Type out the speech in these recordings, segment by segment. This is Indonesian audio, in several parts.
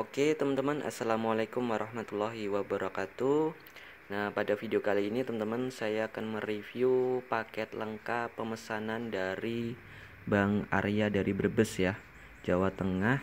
Oke teman-teman Assalamualaikum warahmatullahi wabarakatuh. Nah pada video kali ini teman-teman saya akan mereview paket lengkap pemesanan dari Bang Arya dari Brebes ya Jawa Tengah.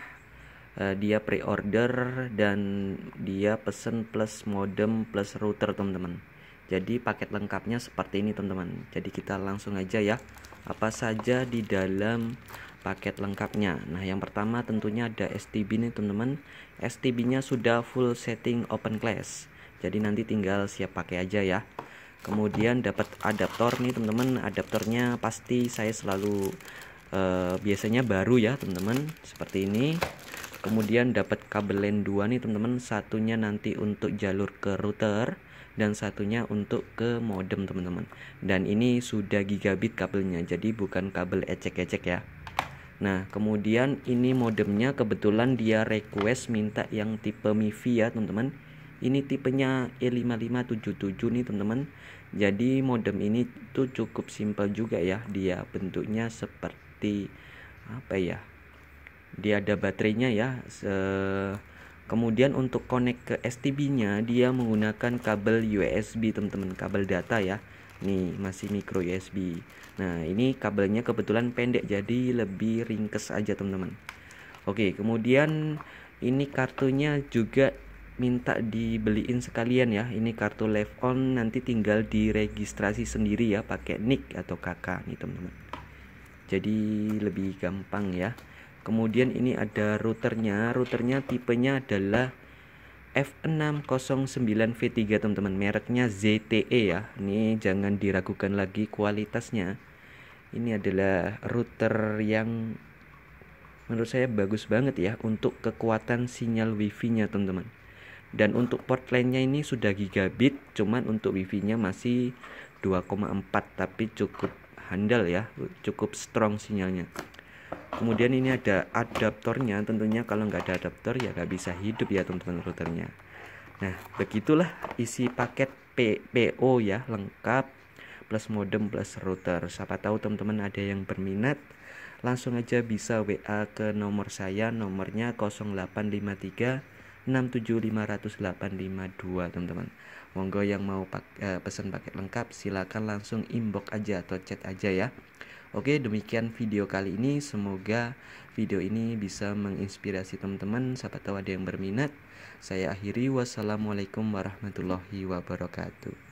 Uh, Dia pre-order dan dia pesen plus modem plus router teman-teman. Jadi paket lengkapnya seperti ini teman-teman. Jadi kita langsung aja ya. Apa saja di dalam paket lengkapnya. Nah yang pertama tentunya ada STB nih teman-teman. STB nya sudah full setting open class. Jadi nanti tinggal siap pakai aja ya. Kemudian dapat adaptor nih teman-teman. Adaptornya pasti saya selalu uh, biasanya baru ya teman-teman. Seperti ini. Kemudian dapat kabel LAN 2 nih teman-teman. Satunya nanti untuk jalur ke router dan satunya untuk ke modem teman-teman. Dan ini sudah gigabit kabelnya jadi bukan kabel ecek-ecek ya Nah, kemudian ini modemnya kebetulan dia request minta yang tipe MIFI ya, teman-teman. Ini tipenya E5577 nih, teman-teman. Jadi modem ini tuh cukup simpel juga ya. Dia bentuknya seperti apa ya? Dia ada baterainya ya. Se Kemudian untuk connect ke STB-nya dia menggunakan kabel USB, teman-teman, kabel data ya nih masih micro USB nah ini kabelnya kebetulan pendek jadi lebih ringkes aja teman-teman. Oke kemudian ini kartunya juga minta dibeliin sekalian ya. Ini kartu live on nanti tinggal diregistrasi sendiri ya pakai nick atau kakak nih teman-teman. Jadi lebih gampang ya. Kemudian ini ada routernya. Routernya tipenya adalah F609V3 teman-teman. Mereknya ZTE ya. Ini jangan diragukan lagi kualitasnya. Ini adalah router yang menurut saya bagus banget ya untuk kekuatan sinyal wifi nya teman-teman. Dan untuk port lainnya ini sudah gigabit cuman untuk wifi nya masih 2,4 tapi cukup handal ya. Cukup strong sinyalnya kemudian ini ada adaptornya tentunya kalau nggak ada adaptor ya nggak bisa hidup ya teman-teman routernya. Nah begitulah isi paket PO ya lengkap plus modem plus router. Siapa tahu teman-teman ada yang berminat langsung aja bisa WA ke nomor saya nomornya 0853 6750852 teman-teman. Monggo yang mau eh, pesan paket lengkap silakan langsung inbox aja atau chat aja ya Oke, demikian video kali ini. Semoga video ini bisa menginspirasi teman-teman. Siapa tahu ada yang berminat. Saya akhiri. Wassalamualaikum warahmatullahi wabarakatuh.